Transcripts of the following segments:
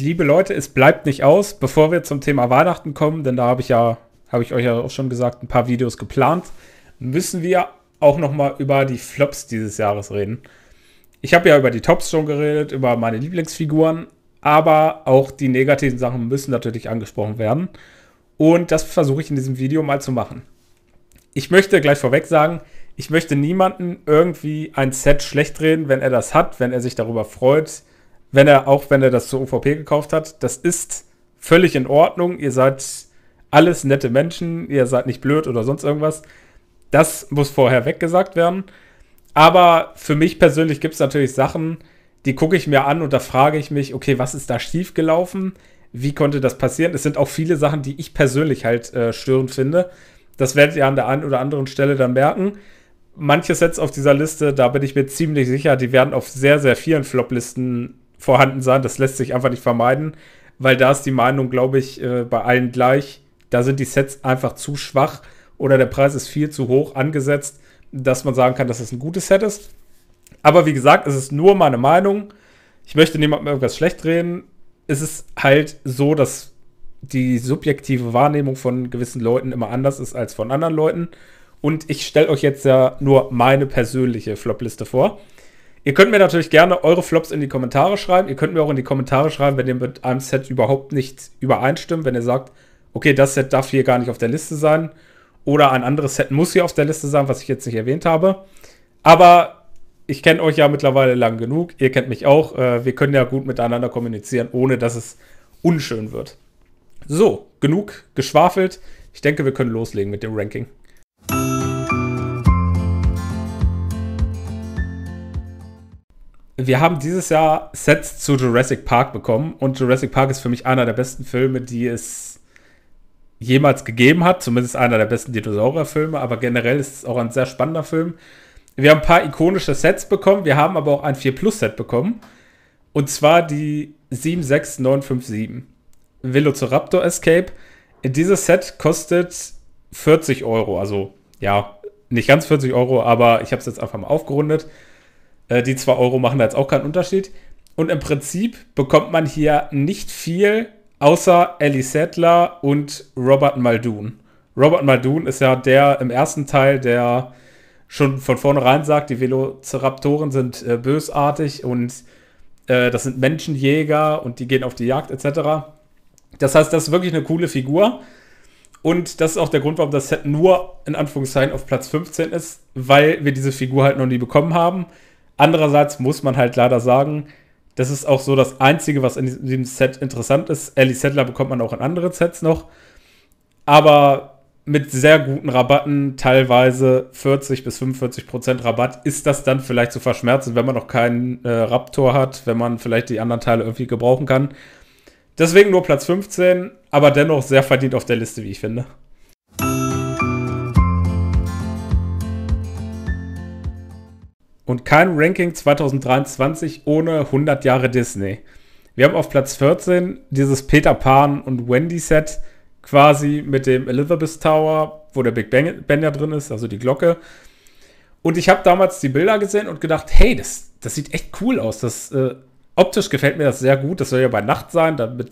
liebe Leute, es bleibt nicht aus, bevor wir zum Thema Weihnachten kommen, denn da habe ich ja, habe ich euch ja auch schon gesagt, ein paar Videos geplant, müssen wir auch noch mal über die Flops dieses Jahres reden. Ich habe ja über die Tops schon geredet, über meine Lieblingsfiguren, aber auch die negativen Sachen müssen natürlich angesprochen werden. Und das versuche ich in diesem Video mal zu machen. Ich möchte gleich vorweg sagen, ich möchte niemanden irgendwie ein Set schlecht reden, wenn er das hat, wenn er sich darüber freut, wenn er, auch wenn er das zur UVP gekauft hat. Das ist völlig in Ordnung. Ihr seid alles nette Menschen, ihr seid nicht blöd oder sonst irgendwas. Das muss vorher weggesagt werden. Aber für mich persönlich gibt es natürlich Sachen, die gucke ich mir an und da frage ich mich, okay, was ist da schiefgelaufen? Wie konnte das passieren? Es sind auch viele Sachen, die ich persönlich halt äh, störend finde. Das werdet ihr an der einen oder anderen Stelle dann merken. Manche Sets auf dieser Liste, da bin ich mir ziemlich sicher, die werden auf sehr, sehr vielen Flop-Listen vorhanden sein. Das lässt sich einfach nicht vermeiden, weil da ist die Meinung, glaube ich, äh, bei allen gleich. Da sind die Sets einfach zu schwach oder der Preis ist viel zu hoch angesetzt, dass man sagen kann, dass es ein gutes Set ist. Aber wie gesagt, es ist nur meine Meinung. Ich möchte niemandem irgendwas schlecht reden. Es ist halt so, dass die subjektive Wahrnehmung von gewissen Leuten immer anders ist als von anderen Leuten. Und ich stelle euch jetzt ja nur meine persönliche Flop-Liste vor. Ihr könnt mir natürlich gerne eure Flops in die Kommentare schreiben. Ihr könnt mir auch in die Kommentare schreiben, wenn ihr mit einem Set überhaupt nicht übereinstimmt. Wenn ihr sagt, okay, das Set darf hier gar nicht auf der Liste sein. Oder ein anderes Set muss hier auf der Liste sein, was ich jetzt nicht erwähnt habe. Aber ich kenne euch ja mittlerweile lang genug. Ihr kennt mich auch. Äh, wir können ja gut miteinander kommunizieren, ohne dass es unschön wird. So, genug geschwafelt. Ich denke, wir können loslegen mit dem Ranking. Wir haben dieses Jahr Sets zu Jurassic Park bekommen und Jurassic Park ist für mich einer der besten Filme, die es jemals gegeben hat. Zumindest einer der besten Dinosaurierfilme, aber generell ist es auch ein sehr spannender Film. Wir haben ein paar ikonische Sets bekommen, wir haben aber auch ein 4 Plus Set bekommen. Und zwar die 76957 Velociraptor Escape. Dieses Set kostet 40 Euro, also ja, nicht ganz 40 Euro, aber ich habe es jetzt einfach mal aufgerundet. Äh, die 2 Euro machen da jetzt auch keinen Unterschied. Und im Prinzip bekommt man hier nicht viel, außer Ellie Sattler und Robert Muldoon. Robert Muldoon ist ja der im ersten Teil, der schon von vornherein sagt, die Velociraptoren sind äh, bösartig und äh, das sind Menschenjäger und die gehen auf die Jagd etc. Das heißt, das ist wirklich eine coole Figur. Und das ist auch der Grund, warum das Set nur in Anführungszeichen auf Platz 15 ist, weil wir diese Figur halt noch nie bekommen haben. Andererseits muss man halt leider sagen, das ist auch so das Einzige, was in diesem Set interessant ist. Ellie Settler bekommt man auch in anderen Sets noch. Aber mit sehr guten Rabatten, teilweise 40 bis 45 Prozent Rabatt, ist das dann vielleicht zu verschmerzen, wenn man noch keinen äh, Raptor hat, wenn man vielleicht die anderen Teile irgendwie gebrauchen kann. Deswegen nur Platz 15, aber dennoch sehr verdient auf der Liste, wie ich finde. Und kein Ranking 2023 ohne 100 Jahre Disney. Wir haben auf Platz 14 dieses Peter Pan und Wendy Set quasi mit dem Elizabeth Tower, wo der Big Ben, ben ja drin ist, also die Glocke. Und ich habe damals die Bilder gesehen und gedacht, hey, das, das sieht echt cool aus. Das, äh, optisch gefällt mir das sehr gut. Das soll ja bei Nacht sein, damit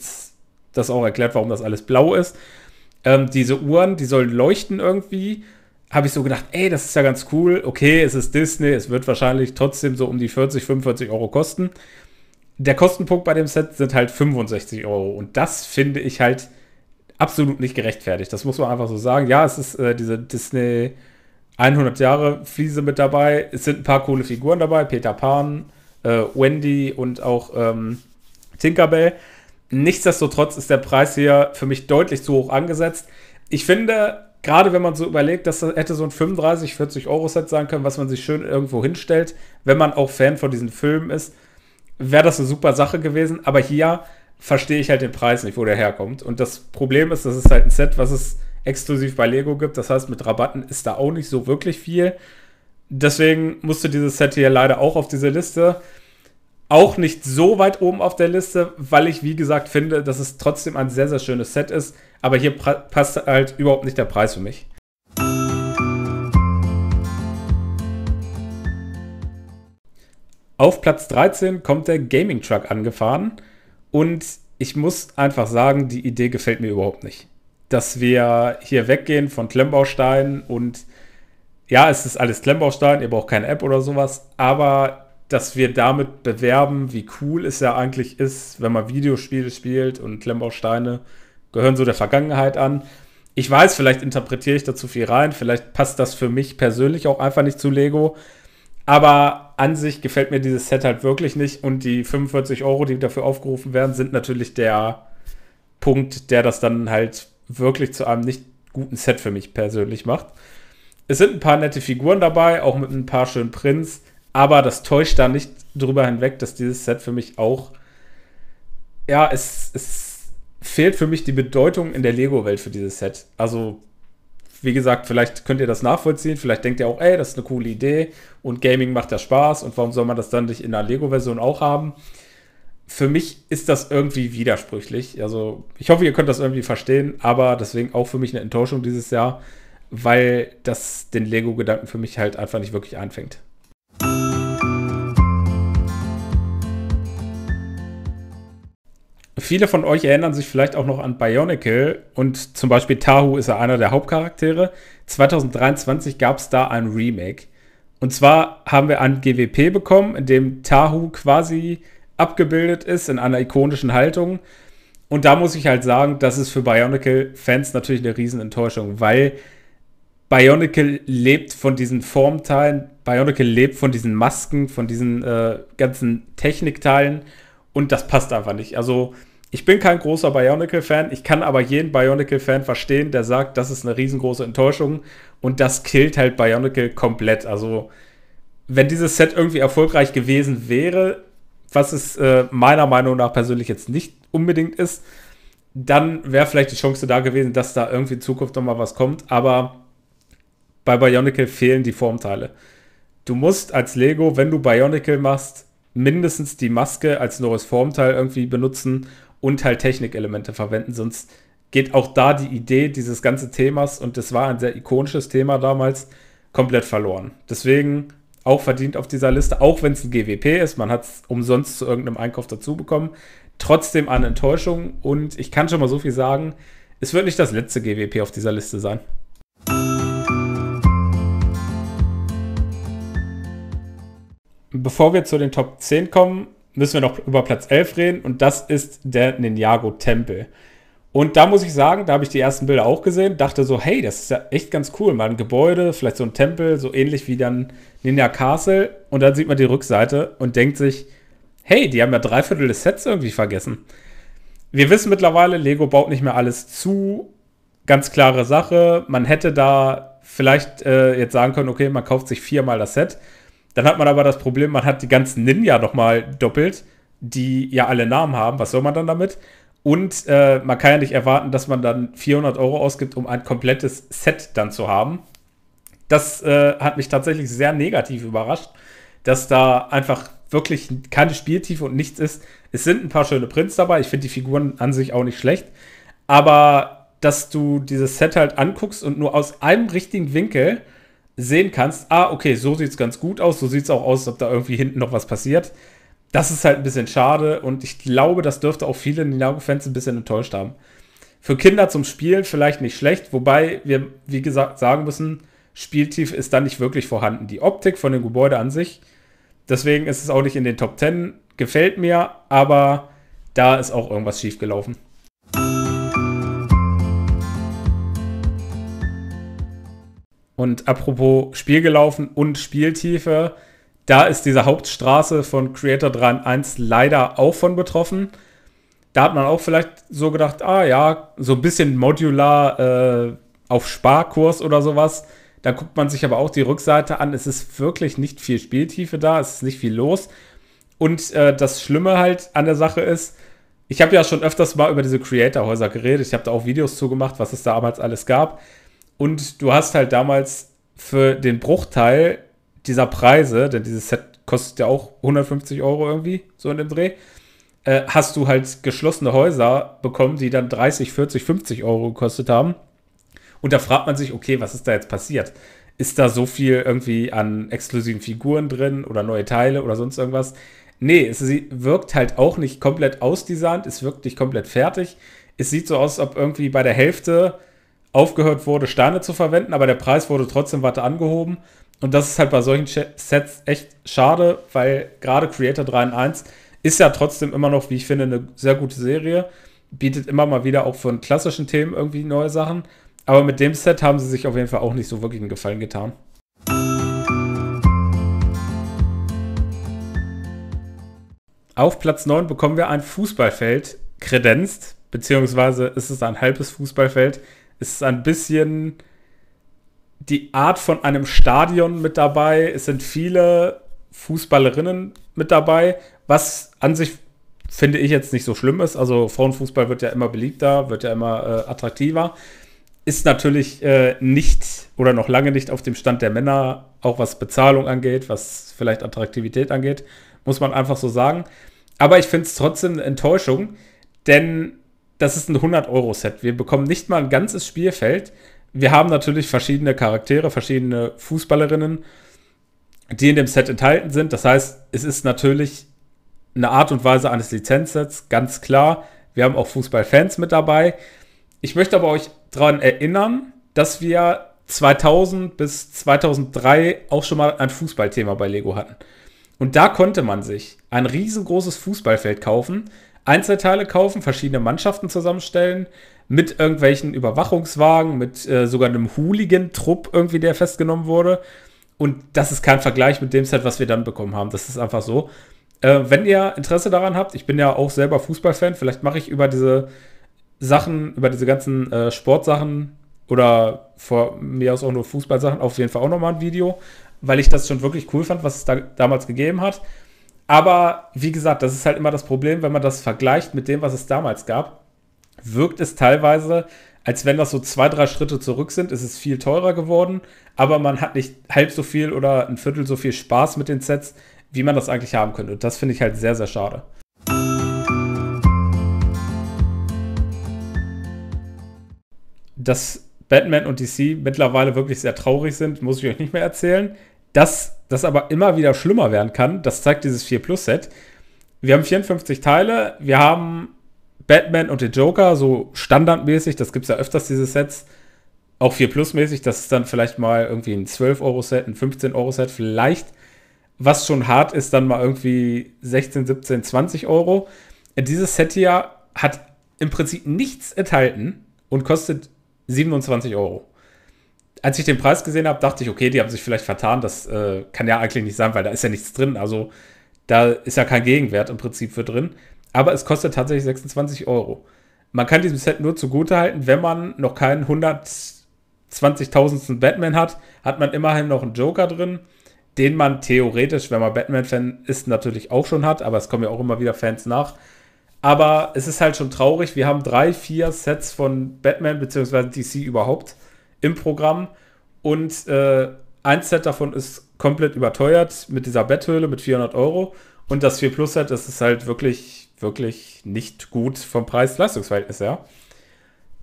das auch erklärt, warum das alles blau ist. Ähm, diese Uhren, die sollen leuchten irgendwie habe ich so gedacht, ey, das ist ja ganz cool. Okay, es ist Disney, es wird wahrscheinlich trotzdem so um die 40, 45 Euro kosten. Der Kostenpunkt bei dem Set sind halt 65 Euro. Und das finde ich halt absolut nicht gerechtfertigt. Das muss man einfach so sagen. Ja, es ist äh, diese Disney 100 Jahre Fliese mit dabei. Es sind ein paar coole Figuren dabei. Peter Pan, äh, Wendy und auch ähm, Tinkerbell. Nichtsdestotrotz ist der Preis hier für mich deutlich zu hoch angesetzt. Ich finde, gerade wenn man so überlegt, dass das hätte so ein 35, 40 Euro Set sein können, was man sich schön irgendwo hinstellt, wenn man auch Fan von diesen Filmen ist, wäre das eine super Sache gewesen. Aber hier verstehe ich halt den Preis nicht, wo der herkommt. Und das Problem ist, das ist halt ein Set, was es exklusiv bei Lego gibt. Das heißt, mit Rabatten ist da auch nicht so wirklich viel. Deswegen musste dieses Set hier leider auch auf diese Liste auch nicht so weit oben auf der Liste, weil ich, wie gesagt, finde, dass es trotzdem ein sehr, sehr schönes Set ist. Aber hier passt halt überhaupt nicht der Preis für mich. Auf Platz 13 kommt der Gaming Truck angefahren. Und ich muss einfach sagen, die Idee gefällt mir überhaupt nicht. Dass wir hier weggehen von Klemmbausteinen und ja, es ist alles Klemmbaustein, ihr braucht keine App oder sowas, aber dass wir damit bewerben, wie cool es ja eigentlich ist, wenn man Videospiele spielt und Klemmbausteine gehören so der Vergangenheit an. Ich weiß, vielleicht interpretiere ich da zu viel rein, vielleicht passt das für mich persönlich auch einfach nicht zu Lego, aber an sich gefällt mir dieses Set halt wirklich nicht und die 45 Euro, die dafür aufgerufen werden, sind natürlich der Punkt, der das dann halt wirklich zu einem nicht guten Set für mich persönlich macht. Es sind ein paar nette Figuren dabei, auch mit ein paar schönen Prints, aber das täuscht da nicht drüber hinweg, dass dieses Set für mich auch, ja, es, es fehlt für mich die Bedeutung in der Lego-Welt für dieses Set. Also, wie gesagt, vielleicht könnt ihr das nachvollziehen, vielleicht denkt ihr auch, ey, das ist eine coole Idee und Gaming macht ja Spaß und warum soll man das dann nicht in der Lego-Version auch haben? Für mich ist das irgendwie widersprüchlich. Also, ich hoffe, ihr könnt das irgendwie verstehen, aber deswegen auch für mich eine Enttäuschung dieses Jahr weil das den Lego-Gedanken für mich halt einfach nicht wirklich einfängt. Viele von euch erinnern sich vielleicht auch noch an Bionicle und zum Beispiel Tahu ist ja einer der Hauptcharaktere. 2023 gab es da ein Remake. Und zwar haben wir ein GWP bekommen, in dem Tahu quasi abgebildet ist in einer ikonischen Haltung. Und da muss ich halt sagen, das ist für Bionicle-Fans natürlich eine Riesenenttäuschung, weil Bionicle lebt von diesen Formteilen, Bionicle lebt von diesen Masken, von diesen äh, ganzen Technikteilen und das passt einfach nicht. Also ich bin kein großer Bionicle-Fan, ich kann aber jeden Bionicle-Fan verstehen, der sagt, das ist eine riesengroße Enttäuschung und das killt halt Bionicle komplett. Also wenn dieses Set irgendwie erfolgreich gewesen wäre, was es äh, meiner Meinung nach persönlich jetzt nicht unbedingt ist, dann wäre vielleicht die Chance da gewesen, dass da irgendwie in Zukunft noch mal was kommt. Aber bei Bionicle fehlen die Formteile. Du musst als Lego, wenn du Bionicle machst, mindestens die Maske als neues Formteil irgendwie benutzen und halt Technikelemente verwenden, sonst geht auch da die Idee dieses ganzen Themas, und das war ein sehr ikonisches Thema damals, komplett verloren. Deswegen auch verdient auf dieser Liste, auch wenn es ein GWP ist, man hat es umsonst zu irgendeinem Einkauf dazu bekommen, trotzdem eine Enttäuschung und ich kann schon mal so viel sagen, es wird nicht das letzte GWP auf dieser Liste sein. Bevor wir zu den Top 10 kommen, müssen wir noch über Platz 11 reden und das ist der Ninjago-Tempel. Und da muss ich sagen, da habe ich die ersten Bilder auch gesehen, dachte so, hey, das ist ja echt ganz cool, mal ein Gebäude, vielleicht so ein Tempel, so ähnlich wie dann Ninja Castle. Und dann sieht man die Rückseite und denkt sich, hey, die haben ja drei Viertel des Sets irgendwie vergessen. Wir wissen mittlerweile, Lego baut nicht mehr alles zu. Ganz klare Sache. Man hätte da vielleicht äh, jetzt sagen können, okay, man kauft sich viermal das Set. Dann hat man aber das Problem, man hat die ganzen Ninja nochmal doppelt, die ja alle Namen haben. Was soll man dann damit? Und äh, man kann ja nicht erwarten, dass man dann 400 Euro ausgibt, um ein komplettes Set dann zu haben. Das äh, hat mich tatsächlich sehr negativ überrascht, dass da einfach wirklich keine Spieltiefe und nichts ist. Es sind ein paar schöne Prints dabei. Ich finde die Figuren an sich auch nicht schlecht. Aber dass du dieses Set halt anguckst und nur aus einem richtigen Winkel sehen kannst, ah, okay, so sieht es ganz gut aus, so sieht es auch aus, als ob da irgendwie hinten noch was passiert. Das ist halt ein bisschen schade und ich glaube, das dürfte auch viele Ninjago-Fans ein bisschen enttäuscht haben. Für Kinder zum Spielen vielleicht nicht schlecht, wobei wir, wie gesagt, sagen müssen, Spieltief ist da nicht wirklich vorhanden. Die Optik von dem Gebäude an sich, deswegen ist es auch nicht in den Top 10, gefällt mir, aber da ist auch irgendwas schiefgelaufen. Und apropos Spiel gelaufen und Spieltiefe, da ist diese Hauptstraße von Creator 3.1 leider auch von betroffen. Da hat man auch vielleicht so gedacht, ah ja, so ein bisschen modular äh, auf Sparkurs oder sowas. Da guckt man sich aber auch die Rückseite an. Es ist wirklich nicht viel Spieltiefe da, es ist nicht viel los. Und äh, das Schlimme halt an der Sache ist, ich habe ja schon öfters mal über diese Creator-Häuser geredet. Ich habe da auch Videos zugemacht, was es da damals alles gab. Und du hast halt damals für den Bruchteil dieser Preise, denn dieses Set kostet ja auch 150 Euro irgendwie, so in dem Dreh, äh, hast du halt geschlossene Häuser bekommen, die dann 30, 40, 50 Euro gekostet haben. Und da fragt man sich, okay, was ist da jetzt passiert? Ist da so viel irgendwie an exklusiven Figuren drin oder neue Teile oder sonst irgendwas? Nee, es wirkt halt auch nicht komplett ausdesignt, es wirkt nicht komplett fertig. Es sieht so aus, als ob irgendwie bei der Hälfte aufgehört wurde, Steine zu verwenden, aber der Preis wurde trotzdem weiter angehoben. Und das ist halt bei solchen Sets echt schade, weil gerade Creator 3 in 1 ist ja trotzdem immer noch, wie ich finde, eine sehr gute Serie. Bietet immer mal wieder auch von klassischen Themen irgendwie neue Sachen. Aber mit dem Set haben sie sich auf jeden Fall auch nicht so wirklich einen Gefallen getan. Auf Platz 9 bekommen wir ein Fußballfeld kredenzt, beziehungsweise ist es ein halbes Fußballfeld. Ist ein bisschen die Art von einem Stadion mit dabei. Es sind viele Fußballerinnen mit dabei, was an sich finde ich jetzt nicht so schlimm ist. Also Frauenfußball wird ja immer beliebter, wird ja immer äh, attraktiver. Ist natürlich äh, nicht oder noch lange nicht auf dem Stand der Männer, auch was Bezahlung angeht, was vielleicht Attraktivität angeht muss man einfach so sagen. Aber ich finde es trotzdem eine Enttäuschung, denn das ist ein 100-Euro-Set. Wir bekommen nicht mal ein ganzes Spielfeld. Wir haben natürlich verschiedene Charaktere, verschiedene Fußballerinnen, die in dem Set enthalten sind. Das heißt, es ist natürlich eine Art und Weise eines Lizenzsets, ganz klar. Wir haben auch Fußballfans mit dabei. Ich möchte aber euch daran erinnern, dass wir 2000 bis 2003 auch schon mal ein Fußballthema bei Lego hatten. Und da konnte man sich ein riesengroßes Fußballfeld kaufen, Einzelteile kaufen, verschiedene Mannschaften zusammenstellen, mit irgendwelchen Überwachungswagen, mit äh, sogar einem Hooligan-Trupp irgendwie, der festgenommen wurde. Und das ist kein Vergleich mit dem Set, was wir dann bekommen haben. Das ist einfach so. Äh, wenn ihr Interesse daran habt, ich bin ja auch selber Fußballfan, vielleicht mache ich über diese Sachen, über diese ganzen äh, Sportsachen oder vor mir aus auch nur Fußballsachen auf jeden Fall auch nochmal ein Video weil ich das schon wirklich cool fand, was es da damals gegeben hat. Aber wie gesagt, das ist halt immer das Problem, wenn man das vergleicht mit dem, was es damals gab, wirkt es teilweise, als wenn das so zwei, drei Schritte zurück sind. Es ist viel teurer geworden, aber man hat nicht halb so viel oder ein Viertel so viel Spaß mit den Sets, wie man das eigentlich haben könnte. Und das finde ich halt sehr, sehr schade. Dass Batman und DC mittlerweile wirklich sehr traurig sind, muss ich euch nicht mehr erzählen. Dass das aber immer wieder schlimmer werden kann, das zeigt dieses 4 Plus Set. Wir haben 54 Teile, wir haben Batman und den Joker, so standardmäßig, das gibt es ja öfters, diese Sets. Auch 4 Plus mäßig, das ist dann vielleicht mal irgendwie ein 12-Euro-Set, ein 15-Euro-Set, vielleicht. Was schon hart ist, dann mal irgendwie 16, 17, 20 Euro. Dieses Set hier hat im Prinzip nichts enthalten und kostet 27 Euro als ich den Preis gesehen habe, dachte ich, okay, die haben sich vielleicht vertan. Das äh, kann ja eigentlich nicht sein, weil da ist ja nichts drin. Also da ist ja kein Gegenwert im Prinzip für drin. Aber es kostet tatsächlich 26 Euro. Man kann diesem Set nur zugutehalten, wenn man noch keinen 120.000. Batman hat, hat man immerhin noch einen Joker drin, den man theoretisch, wenn man Batman-Fan ist, natürlich auch schon hat. Aber es kommen ja auch immer wieder Fans nach. Aber es ist halt schon traurig. Wir haben drei, vier Sets von Batman bzw. DC überhaupt im Programm. Und äh, ein Set davon ist komplett überteuert mit dieser Betthöhle mit 400 Euro. Und das 4 Plus Set, das ist halt wirklich, wirklich nicht gut vom Preis-Leistungsverhältnis her.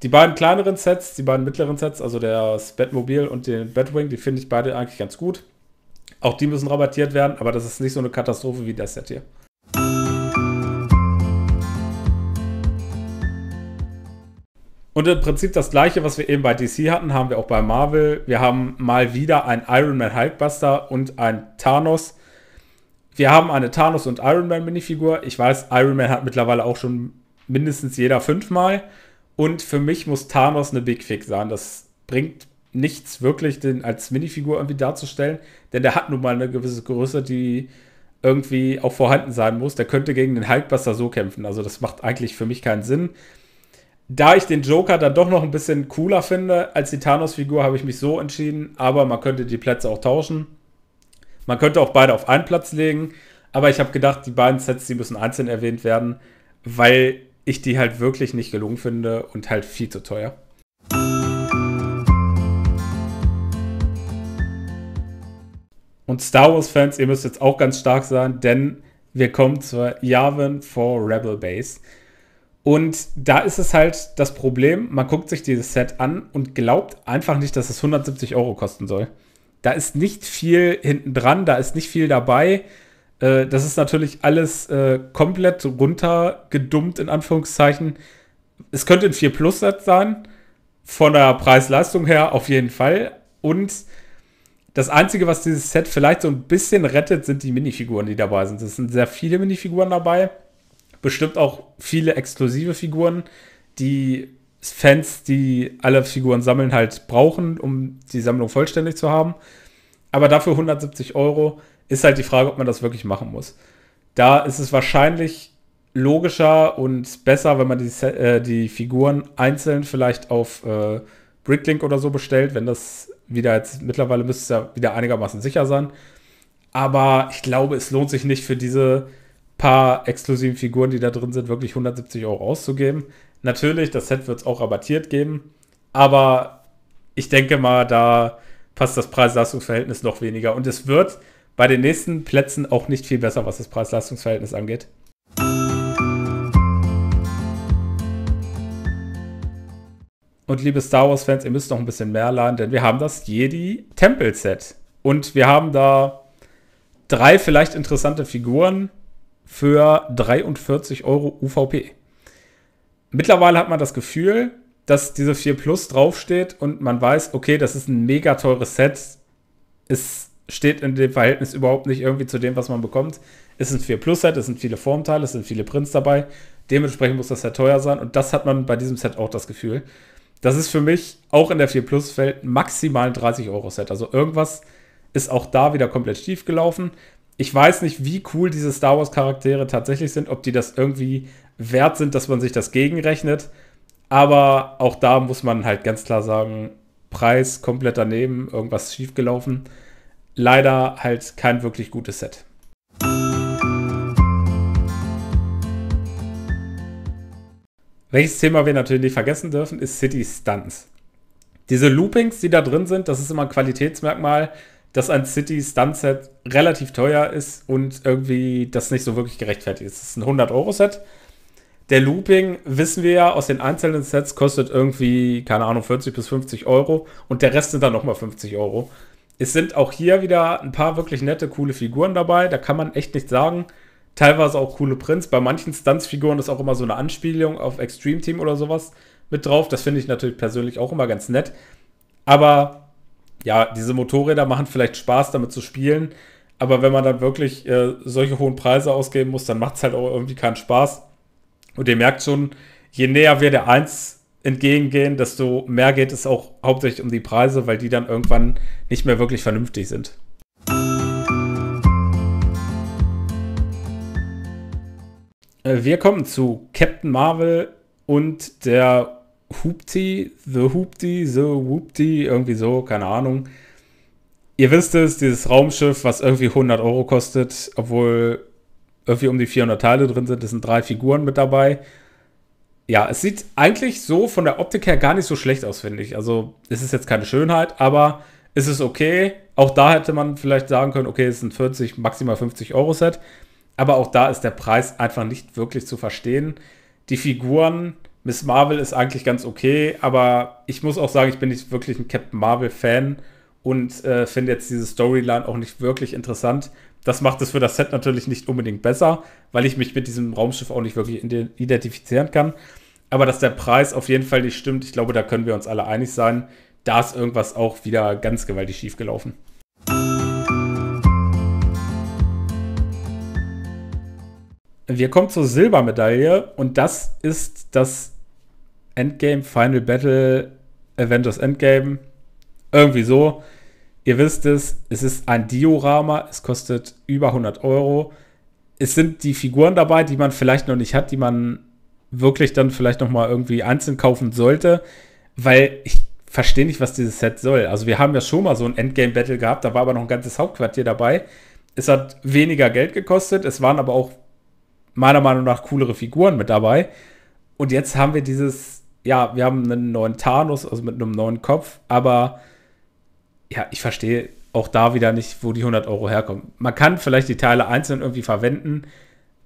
Die beiden kleineren Sets, die beiden mittleren Sets, also das Batmobil und den Batwing, die finde ich beide eigentlich ganz gut. Auch die müssen rabattiert werden, aber das ist nicht so eine Katastrophe wie das Set hier. Und im Prinzip das gleiche, was wir eben bei DC hatten, haben wir auch bei Marvel. Wir haben mal wieder ein Iron Man Hulkbuster und ein Thanos. Wir haben eine Thanos und Iron Man Minifigur. Ich weiß, Iron Man hat mittlerweile auch schon mindestens jeder fünfmal. Und für mich muss Thanos eine Big Fix sein. Das bringt nichts wirklich, den als Minifigur irgendwie darzustellen, denn der hat nun mal eine gewisse Größe, die irgendwie auch vorhanden sein muss. Der könnte gegen den Hulkbuster so kämpfen. Also das macht eigentlich für mich keinen Sinn da ich den Joker dann doch noch ein bisschen cooler finde als die Thanos-Figur, habe ich mich so entschieden. Aber man könnte die Plätze auch tauschen. Man könnte auch beide auf einen Platz legen. Aber ich habe gedacht, die beiden Sets, die müssen einzeln erwähnt werden, weil ich die halt wirklich nicht gelungen finde und halt viel zu teuer. Und Star Wars-Fans, ihr müsst jetzt auch ganz stark sein, denn wir kommen zur Yavin 4 Rebel Base. Und da ist es halt das Problem, man guckt sich dieses Set an und glaubt einfach nicht, dass es 170 Euro kosten soll. Da ist nicht viel hinten dran, da ist nicht viel dabei. Äh, das ist natürlich alles äh, komplett runtergedummt, in Anführungszeichen. Es könnte ein 4 Plus Set sein. Von der Preis-Leistung her auf jeden Fall. Und das Einzige, was dieses Set vielleicht so ein bisschen rettet, sind die Minifiguren, die dabei sind. Es sind sehr viele Minifiguren dabei. Bestimmt auch viele exklusive Figuren, die Fans, die alle Figuren sammeln, halt brauchen, um die Sammlung vollständig zu haben. Aber dafür 170 Euro ist halt die Frage, ob man das wirklich machen muss. Da ist es wahrscheinlich logischer und besser, wenn man die, äh, die Figuren einzeln vielleicht auf äh, Bricklink oder so bestellt, wenn das wieder jetzt, mittlerweile müsste es ja wieder einigermaßen sicher sein. Aber ich glaube, es lohnt sich nicht für diese paar exklusiven Figuren, die da drin sind, wirklich 170 Euro auszugeben. Natürlich, das Set wird es auch rabattiert geben, aber ich denke mal, da passt das Preis-Leistungs-Verhältnis noch weniger. Und es wird bei den nächsten Plätzen auch nicht viel besser, was das Preis-Leistungs-Verhältnis angeht. Und liebe Star Wars-Fans, ihr müsst noch ein bisschen mehr laden, denn wir haben das Jedi Tempel-Set. Und wir haben da drei vielleicht interessante Figuren für 43 Euro UVP. Mittlerweile hat man das Gefühl, dass diese 4 Plus draufsteht und man weiß, okay, das ist ein mega teures Set. Es steht in dem Verhältnis überhaupt nicht irgendwie zu dem, was man bekommt. Es ist ein 4 Plus Set, es sind viele Formteile, es sind viele Prints dabei. Dementsprechend muss das Set teuer sein und das hat man bei diesem Set auch das Gefühl. Das ist für mich auch in der 4 Plus Welt maximal ein 30 Euro Set. Also irgendwas ist auch da wieder komplett schief gelaufen. Ich weiß nicht, wie cool diese Star Wars Charaktere tatsächlich sind, ob die das irgendwie wert sind, dass man sich das gegenrechnet. Aber auch da muss man halt ganz klar sagen, Preis komplett daneben, irgendwas schief gelaufen. Leider halt kein wirklich gutes Set. Welches Thema wir natürlich nicht vergessen dürfen, ist City Stunts. Diese Loopings, die da drin sind, das ist immer ein Qualitätsmerkmal, dass ein City Stunt Set relativ teuer ist und irgendwie das nicht so wirklich gerechtfertigt ist. Es ist ein 100-Euro-Set. Der Looping, wissen wir ja, aus den einzelnen Sets kostet irgendwie, keine Ahnung, 40 bis 50 Euro und der Rest sind dann nochmal 50 Euro. Es sind auch hier wieder ein paar wirklich nette, coole Figuren dabei. Da kann man echt nicht sagen, teilweise auch coole Prints. Bei manchen Stunts-Figuren ist auch immer so eine Anspielung auf Extreme Team oder sowas mit drauf. Das finde ich natürlich persönlich auch immer ganz nett. Aber ja, diese Motorräder machen vielleicht Spaß, damit zu spielen. Aber wenn man dann wirklich äh, solche hohen Preise ausgeben muss, dann macht es halt auch irgendwie keinen Spaß. Und ihr merkt schon, je näher wir der 1 entgegengehen, desto mehr geht es auch hauptsächlich um die Preise, weil die dann irgendwann nicht mehr wirklich vernünftig sind. Äh, wir kommen zu Captain Marvel und der Hoopty, The Hoopty, The Whoopty, irgendwie so, keine Ahnung. Ihr wisst es, dieses Raumschiff, was irgendwie 100 Euro kostet, obwohl irgendwie um die 400 Teile drin sind, es sind drei Figuren mit dabei. Ja, es sieht eigentlich so von der Optik her gar nicht so schlecht aus, finde ich. Also, es ist jetzt keine Schönheit, aber es ist okay. Auch da hätte man vielleicht sagen können, okay, es ist ein 40, maximal 50 Euro Set. Aber auch da ist der Preis einfach nicht wirklich zu verstehen. Die Figuren, Miss Marvel ist eigentlich ganz okay, aber ich muss auch sagen, ich bin nicht wirklich ein Captain Marvel-Fan und äh, finde jetzt diese Storyline auch nicht wirklich interessant. Das macht es für das Set natürlich nicht unbedingt besser, weil ich mich mit diesem Raumschiff auch nicht wirklich identifizieren kann. Aber dass der Preis auf jeden Fall nicht stimmt, ich glaube, da können wir uns alle einig sein. Da ist irgendwas auch wieder ganz gewaltig schief gelaufen. Wir kommen zur Silbermedaille und das ist das Endgame Final Battle Avengers Endgame. Irgendwie so. Ihr wisst es, es ist ein Diorama, es kostet über 100 Euro. Es sind die Figuren dabei, die man vielleicht noch nicht hat, die man wirklich dann vielleicht noch mal irgendwie einzeln kaufen sollte, weil ich verstehe nicht, was dieses Set soll. Also wir haben ja schon mal so ein Endgame Battle gehabt, da war aber noch ein ganzes Hauptquartier dabei. Es hat weniger Geld gekostet, es waren aber auch meiner Meinung nach coolere Figuren mit dabei. Und jetzt haben wir dieses, ja, wir haben einen neuen Thanos, also mit einem neuen Kopf, aber ja, ich verstehe auch da wieder nicht, wo die 100 Euro herkommen. Man kann vielleicht die Teile einzeln irgendwie verwenden,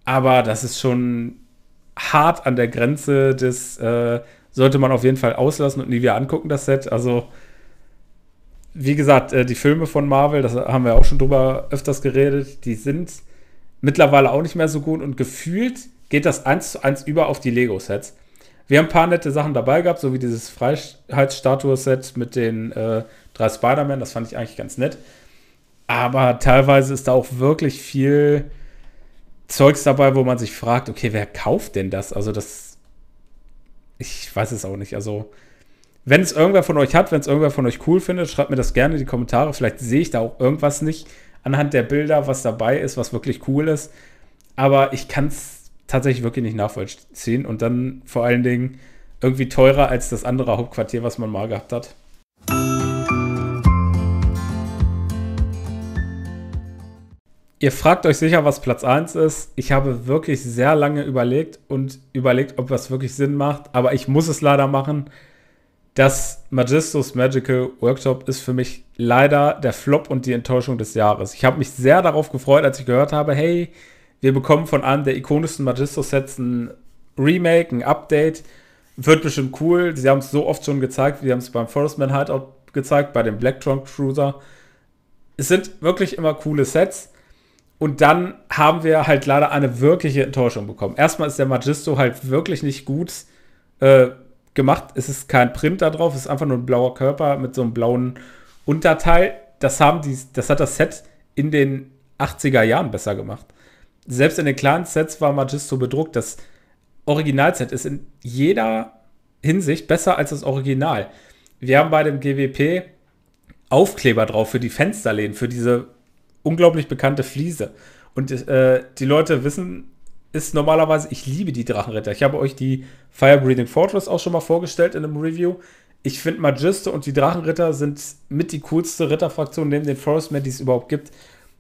aber das ist schon hart an der Grenze des, äh, sollte man auf jeden Fall auslassen und nie wieder angucken, das Set. Also, wie gesagt, äh, die Filme von Marvel, das haben wir auch schon drüber öfters geredet, die sind mittlerweile auch nicht mehr so gut und gefühlt geht das eins zu eins über auf die Lego-Sets. Wir haben ein paar nette Sachen dabei gehabt, so wie dieses Freiheitsstatue-Set mit den äh, drei Spider-Man, das fand ich eigentlich ganz nett. Aber teilweise ist da auch wirklich viel Zeugs dabei, wo man sich fragt, okay, wer kauft denn das? Also das, ich weiß es auch nicht. Also wenn es irgendwer von euch hat, wenn es irgendwer von euch cool findet, schreibt mir das gerne in die Kommentare. Vielleicht sehe ich da auch irgendwas nicht anhand der Bilder, was dabei ist, was wirklich cool ist. Aber ich kann es tatsächlich wirklich nicht nachvollziehen. Und dann vor allen Dingen irgendwie teurer als das andere Hauptquartier, was man mal gehabt hat. Ihr fragt euch sicher, was Platz 1 ist. Ich habe wirklich sehr lange überlegt und überlegt, ob das wirklich Sinn macht. Aber ich muss es leider machen. Das Magistus Magical Workshop ist für mich leider der Flop und die Enttäuschung des Jahres. Ich habe mich sehr darauf gefreut, als ich gehört habe, hey, wir bekommen von einem der ikonischsten Magistus-Sets ein Remake, ein Update. Wird bestimmt cool. Sie haben es so oft schon gezeigt. Sie haben es beim Forestman Hideout gezeigt, bei dem Black Trunk Cruiser. Es sind wirklich immer coole Sets. Und dann haben wir halt leider eine wirkliche Enttäuschung bekommen. Erstmal ist der Magisto halt wirklich nicht gut äh, gemacht. Es ist kein Print da drauf, es ist einfach nur ein blauer Körper mit so einem blauen Unterteil. Das, haben die, das hat das Set in den 80er Jahren besser gemacht. Selbst in den kleinen Sets war Magisto bedruckt. Das Originalset ist in jeder Hinsicht besser als das Original. Wir haben bei dem GWP Aufkleber drauf für die Fensterlehnen, für diese unglaublich bekannte Fliese. Und äh, die Leute wissen, ist normalerweise, ich liebe die Drachenritter. Ich habe euch die Fire Breathing Fortress auch schon mal vorgestellt in einem Review. Ich finde Magister und die Drachenritter sind mit die coolste Ritterfraktion neben den Forestmen, die es überhaupt gibt.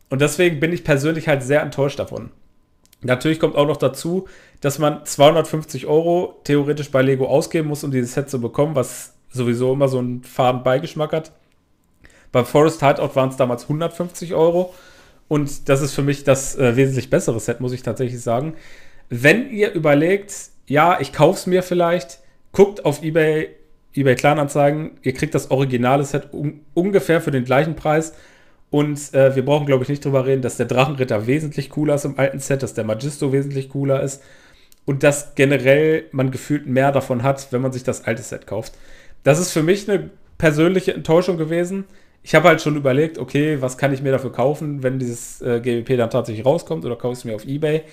Und deswegen bin ich persönlich halt sehr enttäuscht davon. Natürlich kommt auch noch dazu, dass man 250 Euro theoretisch bei Lego ausgeben muss, um dieses Set zu bekommen, was sowieso immer so einen faden Beigeschmack hat. Beim Forest Hideout waren es damals 150 Euro. Und das ist für mich das äh, wesentlich bessere Set, muss ich tatsächlich sagen. Wenn ihr überlegt, ja, ich kaufe es mir vielleicht, guckt auf eBay, eBay Kleinanzeigen, ihr kriegt das originale Set un ungefähr für den gleichen Preis. Und äh, wir brauchen, glaube ich, nicht drüber reden, dass der Drachenritter wesentlich cooler ist im alten Set, dass der Magisto wesentlich cooler ist und dass generell man gefühlt mehr davon hat, wenn man sich das alte Set kauft. Das ist für mich eine persönliche Enttäuschung gewesen ich habe halt schon überlegt, okay, was kann ich mir dafür kaufen, wenn dieses äh, GWP dann tatsächlich rauskommt oder kaufe ich es mir auf Ebay.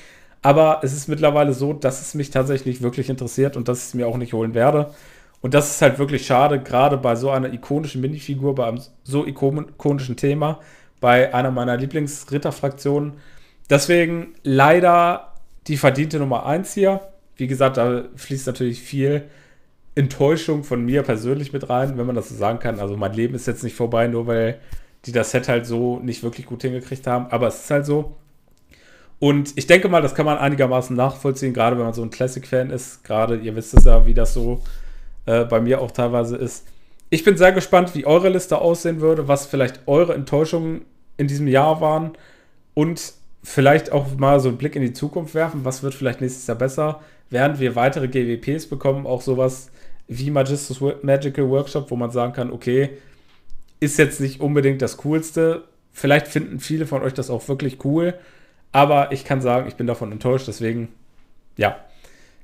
Aber es ist mittlerweile so, dass es mich tatsächlich wirklich interessiert und dass ich es mir auch nicht holen werde. Und das ist halt wirklich schade, gerade bei so einer ikonischen Minifigur, bei einem so ikonischen Thema, bei einer meiner Lieblingsritterfraktionen. Deswegen leider die verdiente Nummer 1 hier. Wie gesagt, da fließt natürlich viel Enttäuschung von mir persönlich mit rein, wenn man das so sagen kann. Also mein Leben ist jetzt nicht vorbei, nur weil die das Set halt so nicht wirklich gut hingekriegt haben. Aber es ist halt so. Und ich denke mal, das kann man einigermaßen nachvollziehen, gerade wenn man so ein Classic-Fan ist. Gerade, ihr wisst es ja, wie das so äh, bei mir auch teilweise ist. Ich bin sehr gespannt, wie eure Liste aussehen würde, was vielleicht eure Enttäuschungen in diesem Jahr waren und vielleicht auch mal so einen Blick in die Zukunft werfen. Was wird vielleicht nächstes Jahr besser? Während wir weitere GWPs bekommen, auch sowas wie Magistus Magical Workshop, wo man sagen kann, okay, ist jetzt nicht unbedingt das Coolste. Vielleicht finden viele von euch das auch wirklich cool. Aber ich kann sagen, ich bin davon enttäuscht. Deswegen, ja.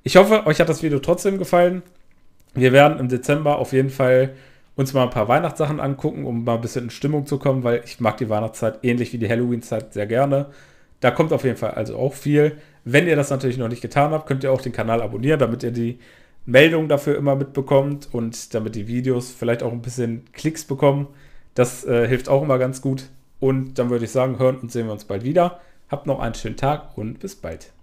Ich hoffe, euch hat das Video trotzdem gefallen. Wir werden im Dezember auf jeden Fall uns mal ein paar Weihnachtssachen angucken, um mal ein bisschen in Stimmung zu kommen, weil ich mag die Weihnachtszeit ähnlich wie die Halloween-Zeit sehr gerne. Da kommt auf jeden Fall also auch viel. Wenn ihr das natürlich noch nicht getan habt, könnt ihr auch den Kanal abonnieren, damit ihr die Meldungen dafür immer mitbekommt und damit die Videos vielleicht auch ein bisschen Klicks bekommen. Das äh, hilft auch immer ganz gut. Und dann würde ich sagen, hören und sehen wir uns bald wieder. Habt noch einen schönen Tag und bis bald.